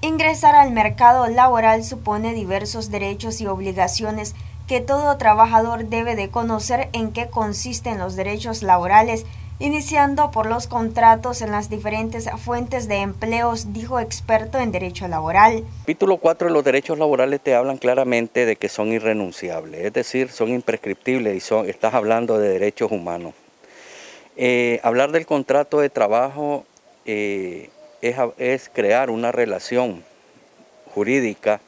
Ingresar al mercado laboral supone diversos derechos y obligaciones que todo trabajador debe de conocer en qué consisten los derechos laborales, iniciando por los contratos en las diferentes fuentes de empleos, dijo experto en derecho laboral. Capítulo 4 de los derechos laborales te hablan claramente de que son irrenunciables, es decir, son imprescriptibles y son, estás hablando de derechos humanos. Eh, hablar del contrato de trabajo eh, es, crear una relación jurídica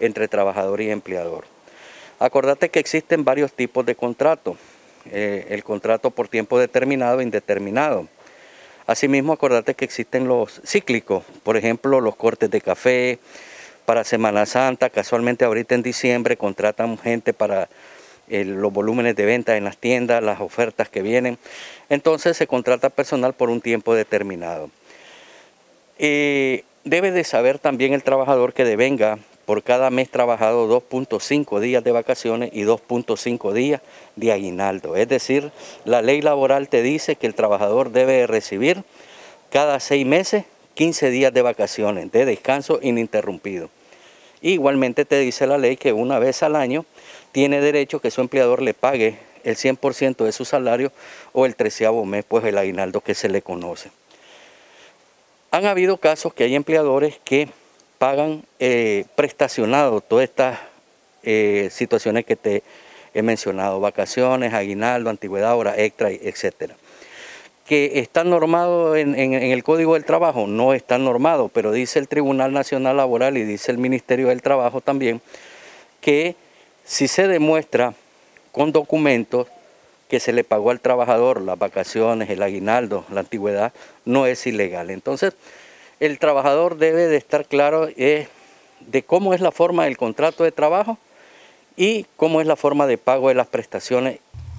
entre trabajador y empleador. Acordate que existen varios tipos de contrato. Eh, el contrato por tiempo determinado e indeterminado. Asimismo, acordate que existen los cíclicos, por ejemplo, los cortes de café para Semana Santa, casualmente ahorita en diciembre contratan gente para los volúmenes de venta en las tiendas, las ofertas que vienen. Entonces se contrata personal por un tiempo determinado. Eh, debe de saber también el trabajador que devenga por cada mes trabajado 2.5 días de vacaciones y 2.5 días de aguinaldo. Es decir, la ley laboral te dice que el trabajador debe recibir cada seis meses 15 días de vacaciones, de descanso ininterrumpido. Igualmente te dice la ley que una vez al año tiene derecho que su empleador le pague el 100% de su salario o el treceavo mes, pues el aguinaldo que se le conoce. Han habido casos que hay empleadores que pagan eh, prestacionado todas estas eh, situaciones que te he mencionado, vacaciones, aguinaldo, antigüedad, hora extra, etcétera. Que están normados en, en, el Código del Trabajo, no están normados, pero dice el Tribunal Nacional Laboral y dice el Ministerio del Trabajo también que si se demuestra con documentos que se le pagó al trabajador las vacaciones, el aguinaldo, la antigüedad, no es ilegal. Entonces, el trabajador debe de estar claro eh, de cómo es la forma del contrato de trabajo y cómo es la forma de pago de las prestaciones.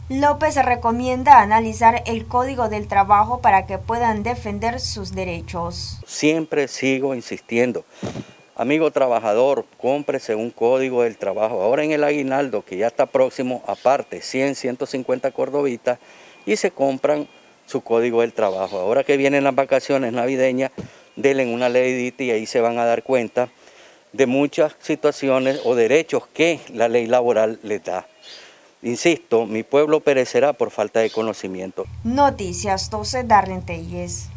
López recomienda analizar el código del trabajo para que puedan defender sus derechos. Siempre sigo insistiendo, Amigo trabajador, cómprese un código del trabajo. Ahora en el aguinaldo, que ya está próximo, aparte 100, 150 cordobitas, y se compran su código del trabajo. Ahora que vienen las vacaciones navideñas, denle una leidita y ahí se van a dar cuenta de muchas situaciones o derechos que la ley laboral les da. Insisto, mi pueblo perecerá por falta de conocimiento. Noticias 12 Darren Telles.